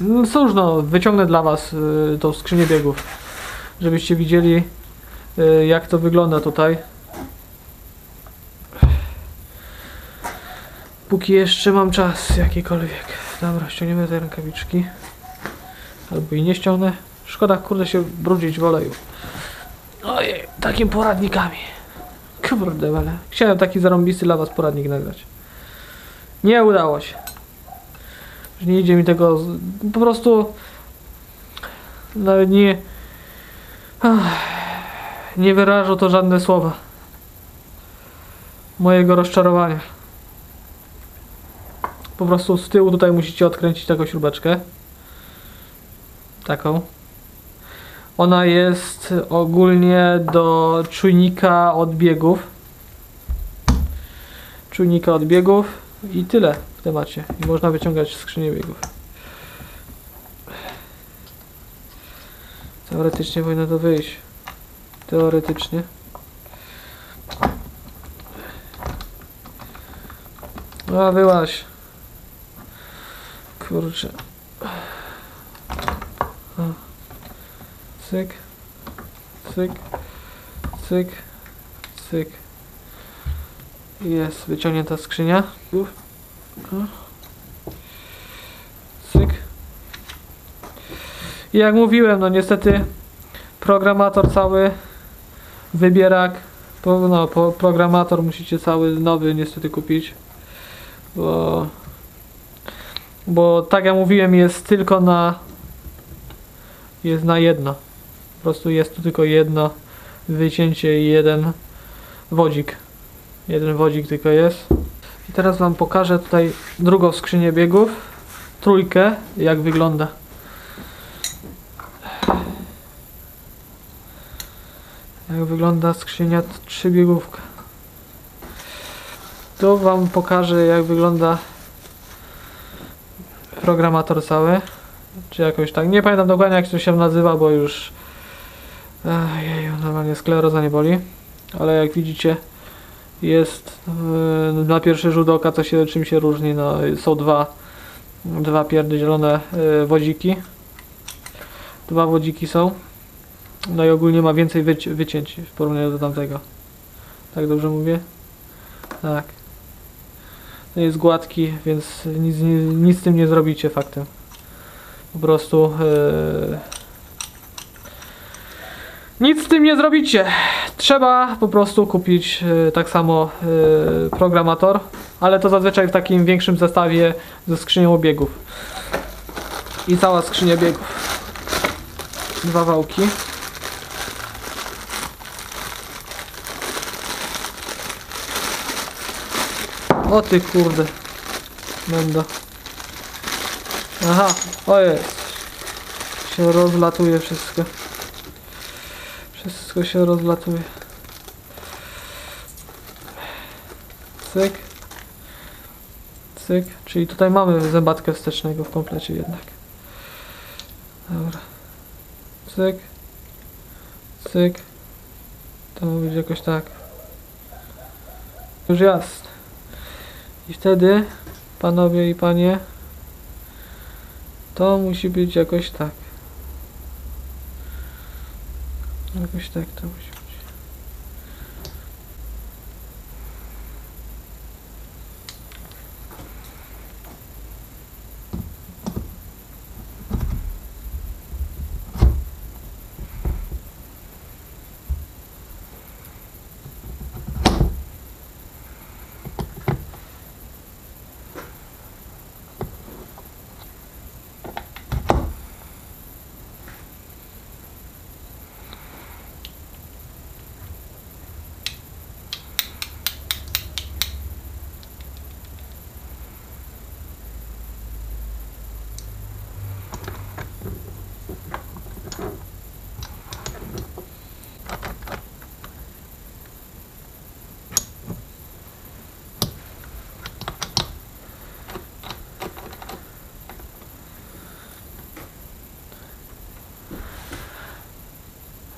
No cóż no, wyciągnę dla was y, tą skrzynię biegów, żebyście widzieli y, jak to wygląda tutaj. Póki jeszcze mam czas jakikolwiek. Dobra, ściągniemy te rękawiczki. Albo i nie ściągnę. Szkoda kurde się brudzić w oleju. Ojej, takim poradnikami. Kurde, ale chciałem taki zarąbisty dla was poradnik nagrać. Nie udało się. Nie idzie mi tego. Po prostu. Nawet nie. Nie wyrażą to żadne słowa. Mojego rozczarowania. Po prostu z tyłu tutaj musicie odkręcić taką śrubeczkę. Taką. Ona jest ogólnie do czujnika odbiegów. Czujnika odbiegów i tyle w temacie. I można wyciągać skrzynię biegów. Teoretycznie powinno to wyjść. Teoretycznie. No, wyłaś. Kurczę. Cyk. Cyk. Cyk. Cyk. Jest wyciągnięta skrzynia. Uf. Cyk. I jak mówiłem, no niestety programator cały, wybierak, no, programator musicie cały nowy niestety kupić, bo, bo tak jak mówiłem jest tylko na jest na jedno, po prostu jest tu tylko jedno wycięcie i jeden wodzik, jeden wodzik tylko jest. Teraz wam pokażę tutaj drugą skrzynię biegów, trójkę, jak wygląda. Jak wygląda skrzynia t- trzybiegówka. Tu wam pokażę jak wygląda programator cały. Czy jakoś tak. Nie pamiętam dokładnie jak to się nazywa, bo już Ej, normalnie skleroza nie boli. Ale jak widzicie jest yy, na pierwszy rzut oka co się, czym się różni. No, są dwa dwa pierdzielone yy, wodziki. Dwa wodziki są. No i ogólnie ma więcej wyci- wycięć w porównaniu do tamtego. Tak dobrze mówię? Tak. To jest gładki, więc nic, nic, nic z tym nie zrobicie faktem. Po prostu yy... nic z tym nie zrobicie. Trzeba po prostu kupić yy, tak samo yy, programator, ale to zazwyczaj w takim większym zestawie ze skrzynią biegów. I cała skrzynia biegów. Dwa wałki. O ty kurde. Będę. Aha, o jest. Się rozlatuje wszystko. Wszystko się rozlatuje. Cyk. Cyk. Czyli tutaj mamy zębatkę wstecznego w komplecie jednak. Dobra. Cyk. Cyk. To ma być jakoś tak. Już jasne. I wtedy, panowie i panie, to musi być jakoś tak. Jakoś tak to musi być.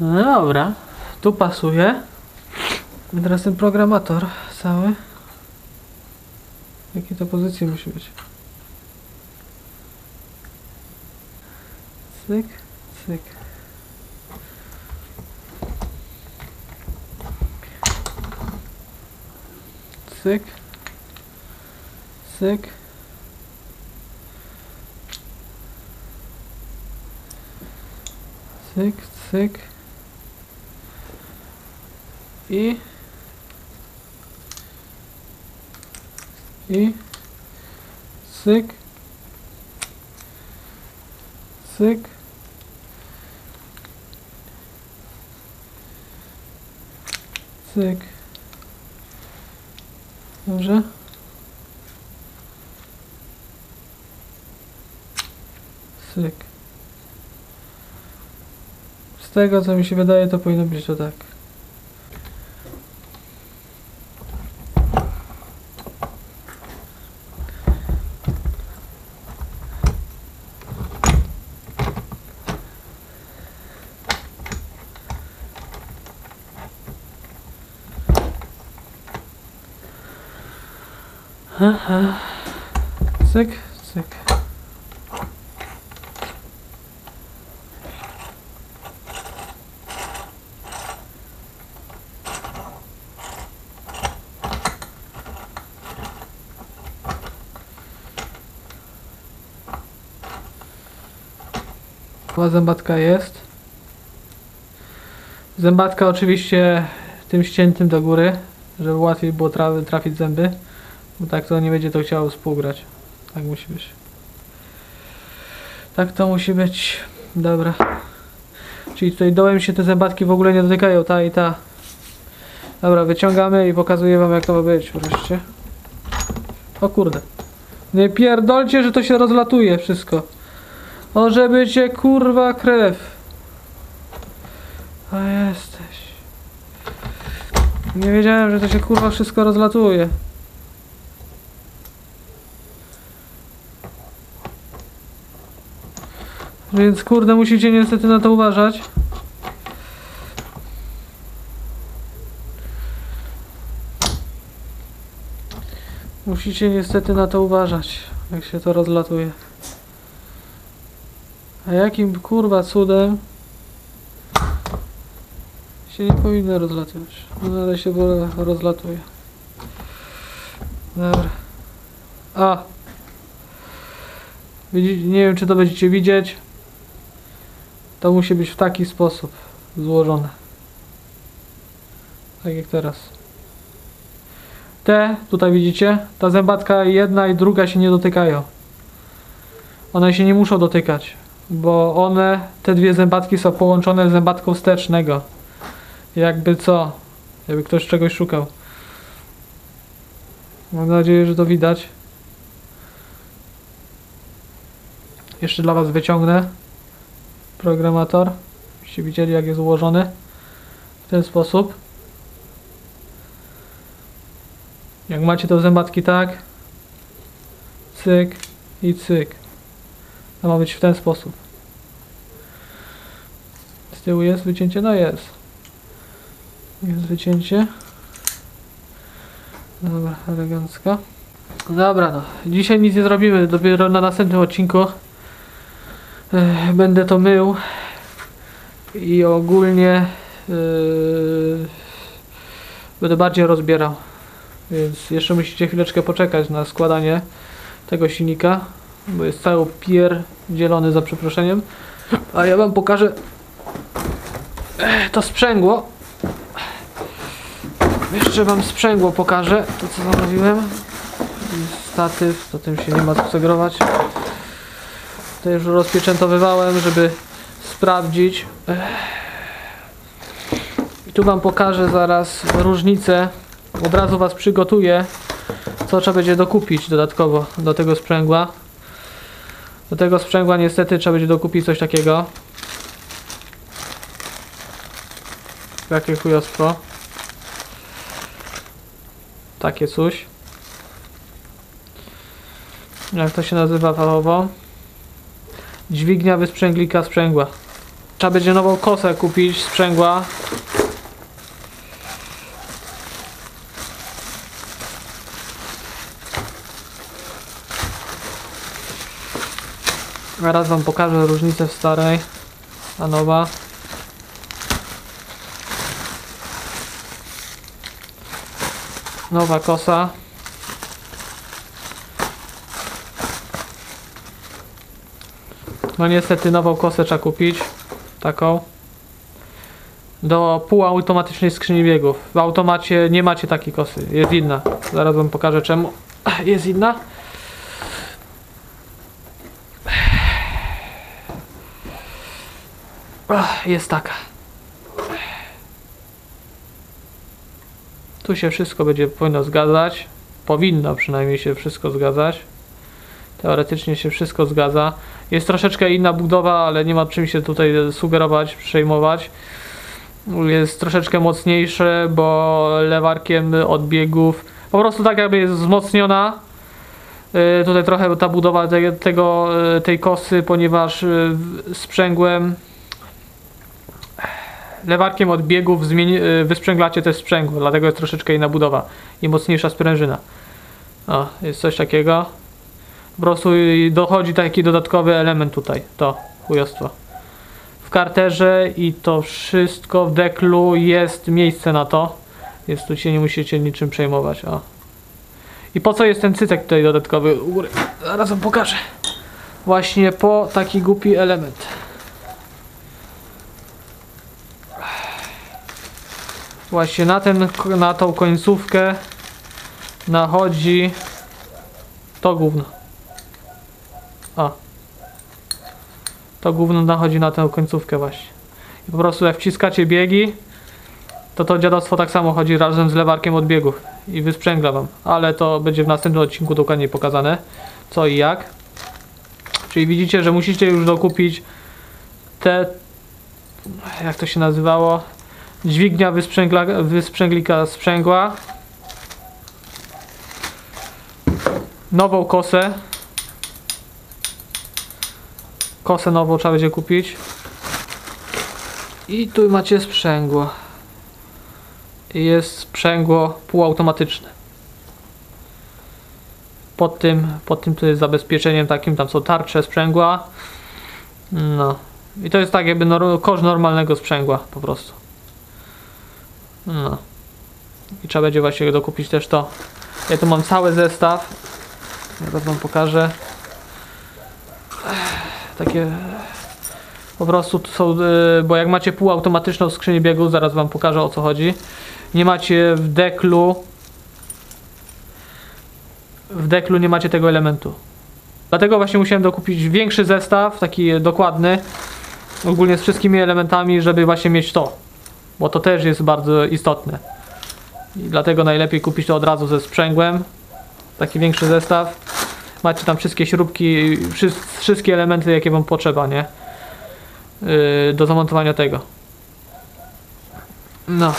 No dobra, tu pasuje. I teraz ten programator cały. Jakie to pozycje musi być? Cyk, cyk. Cyk. Cyk. Cyk, cyk. I... I... Cyk. Cyk. Cyk. Dobrze. Cyk. Z tego co mi się wydaje to powinno być to tak. Aha. Cyk, cyk. Była zębatka jest. Zębatka oczywiście tym ściętym do góry, żeby łatwiej było tra- trafić zęby. Bo tak to nie będzie to chciało współgrać. Tak musi być. Tak to musi być. Dobra. Czyli tutaj dołem się te zębatki w ogóle nie dotykają, ta i ta. Dobra, wyciągamy i pokazuję wam jak to ma być wreszcie. O kurde. Nie pierdolcie, że to się rozlatuje wszystko. O, żeby cię kurwa krew. A jesteś. Nie wiedziałem, że to się kurwa wszystko rozlatuje. Więc kurde musicie niestety na to uważać. Musicie niestety na to uważać, jak się to rozlatuje. A jakim kurwa cudem się nie powinno rozlatywać. No ale się rozlatuje. Dobra. A! Nie wiem czy to będziecie widzieć. To musi być w taki sposób złożone. Tak jak teraz. Te, tutaj widzicie, ta zębatka jedna i druga się nie dotykają. One się nie muszą dotykać, bo one, te dwie zębatki są połączone z zębatką wstecznego. Jakby co, jakby ktoś czegoś szukał. Mam nadzieję, że to widać. Jeszcze dla Was wyciągnę programator. Byście widzieli jak jest ułożony w ten sposób. Jak macie to zębatki tak, cyk i cyk. To ma być w ten sposób. Z tyłu jest wycięcie? No jest. Jest wycięcie. Dobra, elegancko. Dobra, no. Dzisiaj nic nie zrobimy. Dopiero na następnym odcinku będę to mył i ogólnie yy, będę bardziej rozbierał. Więc jeszcze musicie chwileczkę poczekać na składanie tego silnika, bo jest cały pierdzielony za przeproszeniem. A ja wam pokażę to sprzęgło. Jeszcze wam sprzęgło pokażę, to co zamówiłem. Statyw, to tym się nie ma co sugerować. To już rozpieczętowywałem, żeby sprawdzić. I tu wam pokażę zaraz różnicę. Od razu was przygotuję, co trzeba będzie dokupić dodatkowo do tego sprzęgła. Do tego sprzęgła niestety trzeba będzie dokupić coś takiego. Jakie chujostwo. Takie coś. Jak to się nazywa fachowo? Dźwignia wysprzęglika sprzęgła. Trzeba będzie nową kosę kupić sprzęgła. Zaraz wam pokażę różnicę w starej, a nowa. Nowa kosa. No niestety nową kosę trzeba kupić. Taką. Do półautomatycznej skrzyni biegów. W automacie nie macie takiej kosy. Jest inna. Zaraz wam pokażę czemu. Jest inna. Jest taka. Tu się wszystko będzie powinno zgadzać. Powinno przynajmniej się wszystko zgadzać. Teoretycznie się wszystko zgadza. Jest troszeczkę inna budowa, ale nie ma czym się tutaj sugerować, przejmować. Jest troszeczkę mocniejsze, bo lewarkiem odbiegów po prostu tak jakby jest wzmocniona. Yy, tutaj trochę ta budowa te, tego, yy, tej kosy, ponieważ w- sprzęgłem lewarkiem odbiegów zmieni, yy, wysprzęglacie też sprzęgło, dlatego jest troszeczkę inna budowa i mocniejsza sprężyna. O, jest coś takiego. Po prostu dochodzi taki dodatkowy element tutaj, to chujostwo. W karterze i to wszystko w deklu jest miejsce na to. Więc tu się nie musicie niczym przejmować. O. I po co jest ten cycek tutaj dodatkowy u góry? Zaraz wam pokażę. Właśnie po taki głupi element. Właśnie na, ten, na tą końcówkę nachodzi to gówno. O. To gówno nachodzi na tę końcówkę właśnie. I po prostu jak wciskacie biegi, to to dziadostwo tak samo chodzi razem z lewarkiem odbiegów i wysprzęgla wam. Ale to będzie w następnym odcinku dokładniej pokazane co i jak. Czyli widzicie, że musicie już dokupić te jak to się nazywało dźwignia wysprzęgla, wysprzęglika sprzęgła nową kosę kosę nową trzeba będzie kupić i tu macie sprzęgło jest sprzęgło półautomatyczne. Pod tym, pod tym tu jest zabezpieczeniem takim, tam są tarcze sprzęgła. No. I to jest tak jakby nor kosz normalnego sprzęgła po prostu. No. I trzeba będzie właśnie dokupić też to. Ja tu mam cały zestaw. Zaraz wam pokażę. Takie po prostu są, y, bo jak macie półautomatyczną skrzynię biegów, zaraz wam pokażę o co chodzi. Nie macie w deklu w deklu nie macie tego elementu. Dlatego właśnie musiałem dokupić większy zestaw, taki dokładny, ogólnie z wszystkimi elementami, żeby właśnie mieć to. Bo to też jest bardzo istotne. I dlatego najlepiej kupić to od razu ze sprzęgłem. Taki większy zestaw. Macie tam wszystkie śrubki, wszy- wszystkie elementy, jakie wam potrzeba, nie? Yy, do zamontowania tego. No.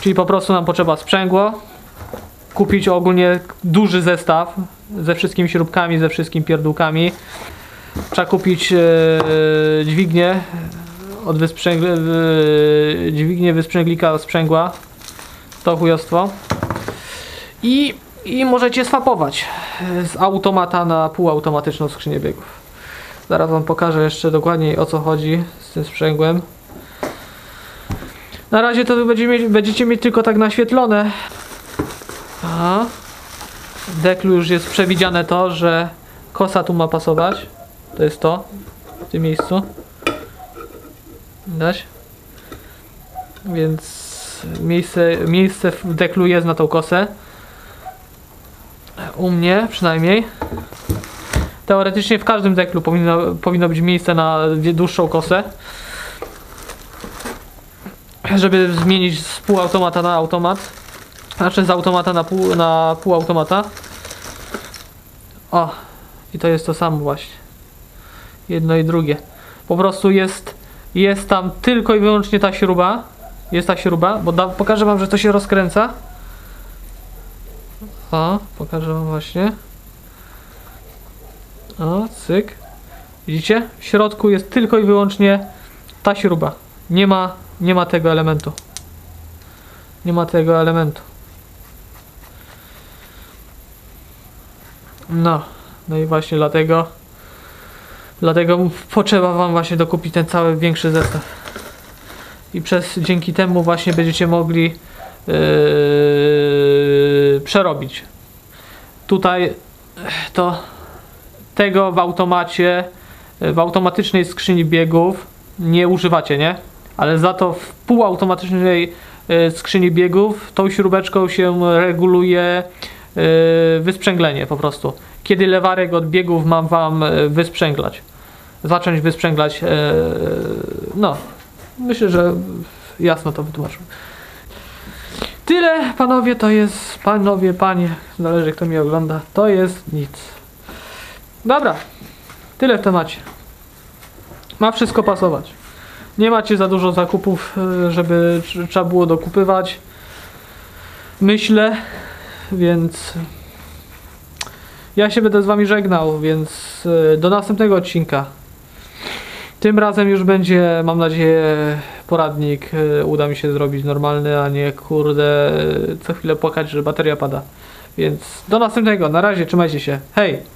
Czyli po prostu nam potrzeba sprzęgło. Kupić ogólnie duży zestaw ze wszystkimi śrubkami, ze wszystkimi pierdółkami. Trzeba kupić yy, dźwignię od wysprzęgli, yy, dźwignię wysprzęglika sprzęgła. To chujostwo. I, I możecie swapować yy, z automata na półautomatyczną skrzynię biegów. Zaraz wam pokażę jeszcze dokładniej o co chodzi z tym sprzęgłem. Na razie to będziecie mieć, będziecie mieć tylko tak naświetlone. Aha. W deklu już jest przewidziane to, że kosa tu ma pasować. To jest to. W tym miejscu. Widać? Więc miejsce, miejsce w deklu jest na tą kosę. U mnie przynajmniej. Teoretycznie w każdym deklu powinno, powinno być miejsce na dłuższą kosę. Żeby zmienić z półautomata na automat. Znaczy z automata na, pół, na półautomata. O, i to jest to samo właśnie. Jedno i drugie. Po prostu jest, jest tam tylko i wyłącznie ta śruba. Jest ta śruba, bo da, pokażę wam, że to się rozkręca. O, pokażę wam właśnie. O, cyk. Widzicie? W środku jest tylko i wyłącznie ta śruba. Nie ma, nie ma tego elementu. Nie ma tego elementu. No, no i właśnie dlatego Dlatego potrzeba wam właśnie dokupić ten cały większy zestaw. I przez dzięki temu właśnie będziecie mogli yy, przerobić. Tutaj to tego w automacie, w automatycznej skrzyni biegów nie używacie, nie? Ale za to w półautomatycznej y, skrzyni biegów tą śrubeczką się reguluje wysprzęglenie po prostu. Kiedy lewarek od biegów mam wam wysprzęglać. Zacząć wysprzęglać. No, myślę, że jasno to wytłumaczyłem. Tyle, panowie, to jest, panowie, panie, zależy kto mnie ogląda, to jest nic. Dobra, tyle w temacie. Ma wszystko pasować. Nie macie za dużo zakupów, y, żeby tr- trzeba było dokupywać. Myślę, więc ja się będę z wami żegnał, więc y, do następnego odcinka. Tym razem już będzie, mam nadzieję, poradnik y, uda mi się zrobić normalny, a nie kurde y, co chwilę płakać, że bateria pada. Więc do następnego, na razie, trzymajcie się. Hej!